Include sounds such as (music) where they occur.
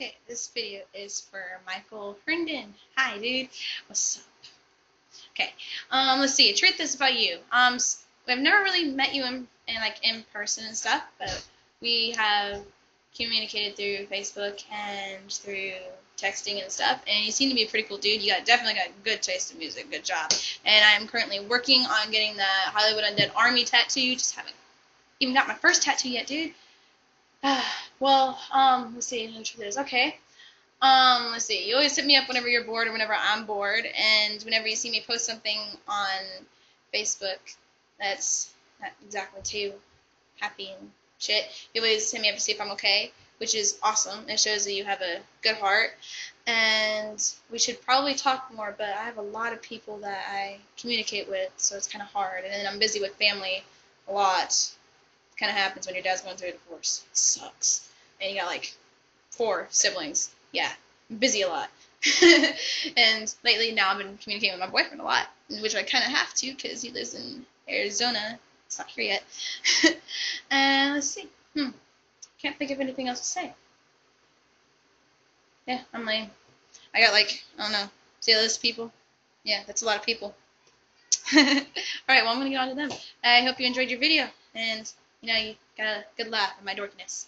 Okay, this video is for Michael Herndon. Hi, dude. What's up? Okay, um, let's see. Truth is about you. Um, I've never really met you in, in like in person and stuff, but we have communicated through Facebook and through texting and stuff. And you seem to be a pretty cool dude. You got definitely got good taste in music. Good job. And I'm currently working on getting the Hollywood Undead Army tattoo. Just haven't even got my first tattoo yet, dude. (sighs) well, um, let's see. Okay. Um, let's see. You always hit me up whenever you're bored or whenever I'm bored, and whenever you see me post something on Facebook that's not exactly too happy and shit, you always hit me up to see if I'm okay, which is awesome. It shows that you have a good heart, and we should probably talk more. But I have a lot of people that I communicate with, so it's kind of hard, and then I'm busy with family a lot kind of happens when your dad's going through a divorce. It sucks. And you got like four siblings. Yeah, I'm busy a lot. (laughs) and lately now I've been communicating with my boyfriend a lot, which I kind of have to because he lives in Arizona. It's not here yet. and (laughs) let's see. Hmm. Can't think of anything else to say. Yeah, I'm lame. I got like, I don't know, see people? Yeah, that's a lot of people. (laughs) Alright, well, I'm going to get on to them. I hope you enjoyed your video, and you know, you got a good laugh at my dorkiness.